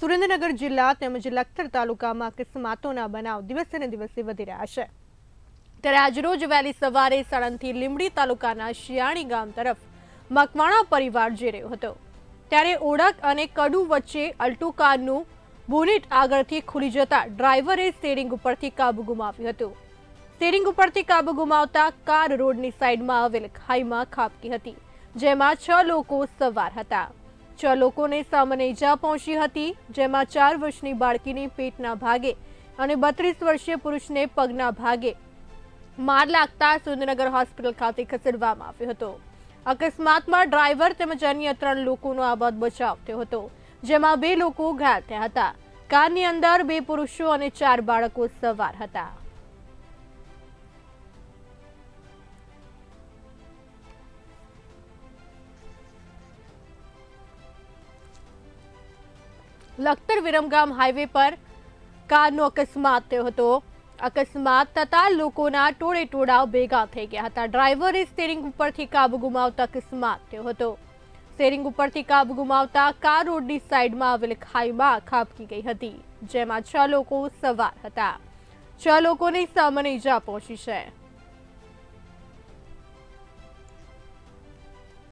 સુરેન્દ્રનગર જિલ્લા તેમજ લક્તર તાલુકામાં કિસ્માતોના બનાવ દિવસને દિવસ વધી રહ્યા છે ત્યારે આજરોજ વેલી સવારે સડનથી લીમડી તાલુકાના શિયાણી ગામ તરફ મકવાણા પરિવાર જઈ રહ્યો હતો ત્યારે ઓડક અને કડુ વચ્ચે અ ルトુ કારનું બોનેટ આગળથી ખુલી જતાં ડ્રાઈવરે સ્ટીરિંગ ઉપરથી કાબુ ગુમાવ્યો હતો સ્ટીરિંગ ઉપરથી કાબુ ગુમાવતા કાર રોડની સાઈડમાં આવેલ ખાઈમાં ખાબકી હતી જેમાં 6 લોકો સવાર હતા ચાર લોકો ને સામનેજા પહોંચી હતી જેમાં 4 વર્ષની બાળકીને પેટના ભાગે અને 32 વર્ષીય પુરુષને પગના ભાગે માર લાગતા સુન્દરનગર હોસ્પિટલ ખાતે ખસેડવામાં આવ્યો હતો અકસ્માત માં ડ્રાઈવર તેમજ અન્ય ત્રણ લોકોનો આબાદ બચાવ થયો હતો જેમાં બે લોકો ઘાયલ થયા હતા કારની અંદર બે પુરુષો અને ચાર બાળકો સવાર હતા लक्टर विरमगाम हाईवे पर कार नो अकस्माते होतो अकस्मात तथा लोकाना तोडे तोडा बेगा થઈ ગયા હતા ડ્રાઈવર એ સ્ટીરિંગ ઉપરથી કાબ ગુમાવતા કિસ્મત હતો સ્ટીરિંગ ઉપરથી કાબ ગુમાવતા કાર રોડની સાઈડમાં આવેલ ખાઈમાં ખાબકી ગઈ હતી જેમાં છ લોકો સવાર હતા છ લોકોની સામની જા પોછી છે